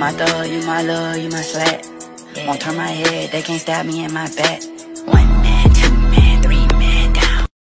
my thug, you my love, you my slack. Won't turn my head, they can't stab me in my back.